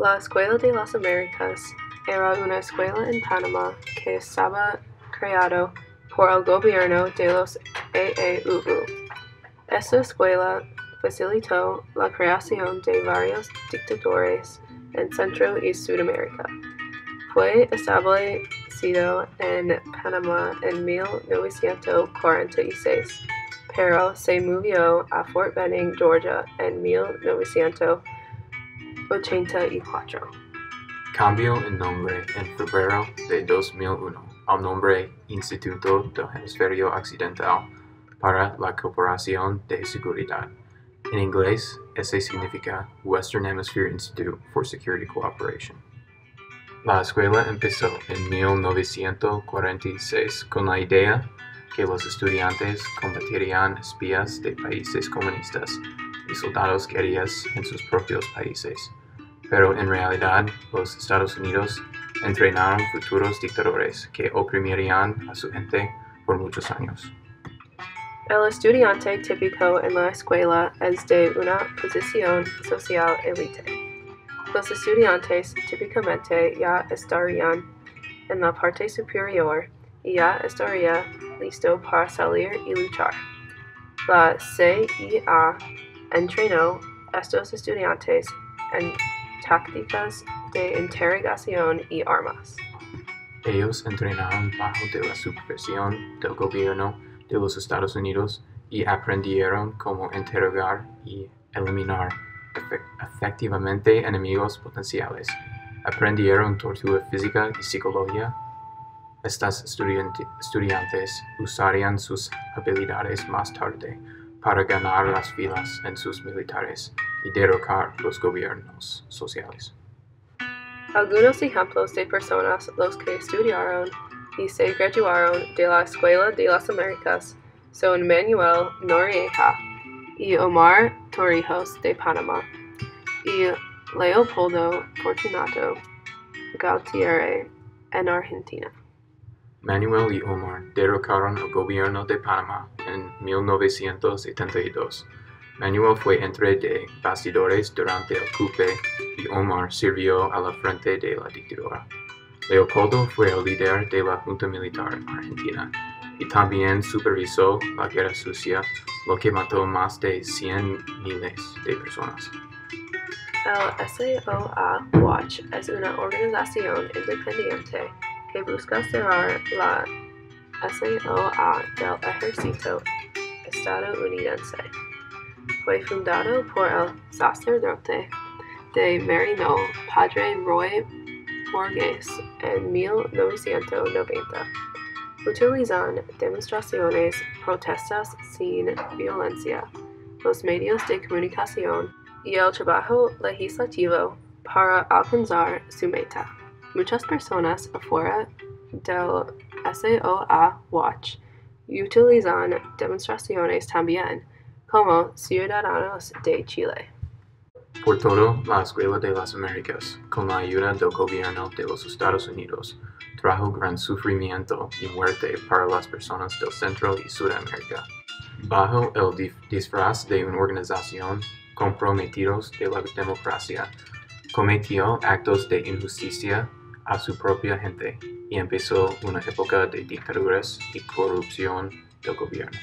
La Escuela de las Américas era una escuela en Panamá que estaba creado por el gobierno de los EEUU. Esta escuela facilitó la creación de varios dictadores en Centro y Sudamérica. Fue establecido en Panamá en 1946, pero se movió a Fort Benning, Georgia en 1984. Cambió el nombre en febrero de 2001 al nombre Instituto del Hemisferio Occidental para la Cooperación de Seguridad. En inglés, ese significa Western Hemisphere Institute for Security Cooperation. La escuela empezó en 1946 con la idea que los estudiantes combatirían espías de países comunistas y soldados guerrillas en sus propios países. Pero en realidad, los Estados Unidos entrenaron futuros dictadores que oprimirían a su gente por muchos años. El estudiante típico en la escuela es de una posición social elite. Los estudiantes típicamente ya estarían en la parte superior y ya estaría listo para salir y luchar. La CIA entrenó a estos estudiantes en tácticas de interrogación y armas. Ellos entrenaron bajo la supervisión del gobierno de los Estados Unidos y aprendieron cómo interrogar y eliminar efectivamente enemigos potenciales. Aprendieron tortura física y psicología. Estas estudiantes usarían sus habilidades más tarde para ganar las filas en sus militares y derrocar los gobiernos sociales. Algunos ejemplos de personas los que estudiaron y se graduaron de la Escuela de las Américas son Manuel Noriega y Omar Torrijos de Panamá y Leopoldo Fortunato Galtieri en Argentina. Manuel y Omar derrocaron el gobierno de Panamá en 1972. Manuel fue entre de bastidores durante el cupe y Omar sirvió a la frente de la dictadura. Leopoldo fue el líder de la Junta Militar Argentina y también supervisó la Guerra Sucia, lo que mató más de 100 miles de personas. El SOA Watch es una organización independiente que busca cerrar la SOA del ejército estadounidense. Fue fundado por el sacerdote de Maryknoll, Padre Roy Borges, en 1990. Utilizan demostraciones, protestas sin violencia, los medios de comunicación y el trabajo legislativo para alcanzar su meta. Muchas personas afuera del SOA Watch utilizan demostraciones también como ciudadanos de Chile. Por todo, la Escuela de las Américas, con la ayuda del gobierno de los Estados Unidos, trajo gran sufrimiento y muerte para las personas del Centro y Sudamérica. Bajo el disfraz de una organización comprometidos de la democracia, cometió actos de injusticia a su propia gente y empezó una época de dictaduras y corrupción del gobierno.